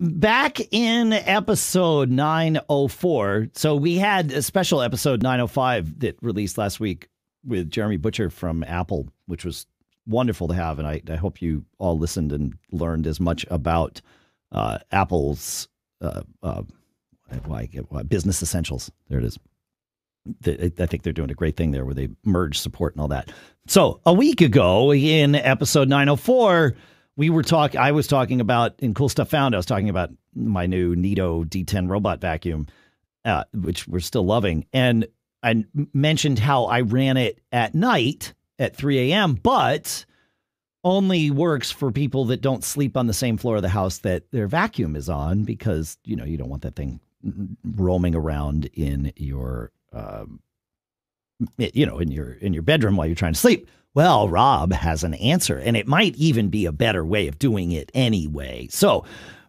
back in episode 904. So we had a special episode 905 that released last week with Jeremy Butcher from Apple, which was wonderful to have. And I, I hope you all listened and learned as much about uh, Apple's uh, uh, business essentials. There it is. I think they're doing a great thing there where they merge support and all that. So a week ago in episode 904, we were talking, I was talking about in Cool Stuff Found, I was talking about my new Neato D10 robot vacuum, uh, which we're still loving. And I mentioned how I ran it at night at 3 a.m., but only works for people that don't sleep on the same floor of the house that their vacuum is on because, you know, you don't want that thing roaming around in your um, you know, in your in your bedroom while you're trying to sleep. Well, Rob has an answer, and it might even be a better way of doing it anyway. So,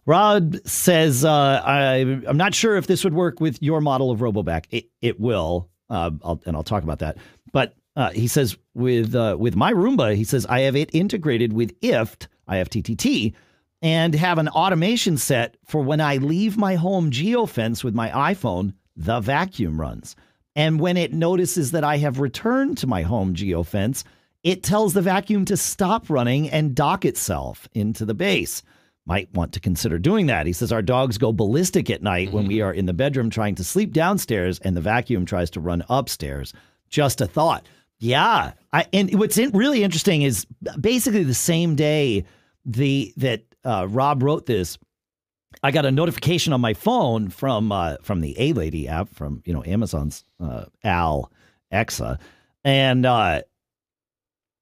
Rob says, uh, I, am not sure if this would work with your model of RoboVac. It, it will, uh, I'll, and I'll talk about that. But uh, he says with uh, with my Roomba, he says I have it integrated with IFT, IFTTT, and have an automation set for when I leave my home geofence with my iPhone, the vacuum runs. And when it notices that I have returned to my home geofence, it tells the vacuum to stop running and dock itself into the base. Might want to consider doing that. He says our dogs go ballistic at night mm-hmm. when we are in the bedroom trying to sleep downstairs and the vacuum tries to run upstairs. Just a thought. Yeah. I, and what's in, really interesting is basically the same day the that uh, Rob wrote this, I got a notification on my phone from uh, from the Alexa app from you know Amazon's uh, Al Exa, and uh,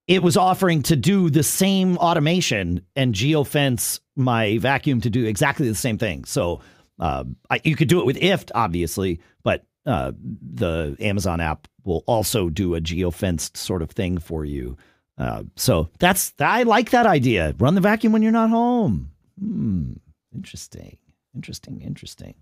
it was offering to do the same automation and geofence my vacuum to do exactly the same thing. So uh, I, you could do it with IFT, obviously, but uh, the Amazon app will also do a geofenced sort of thing for you. Uh, so that's I like that idea. Run the vacuum when you're not home. Hmm. Interesting. Interesting. Interesting.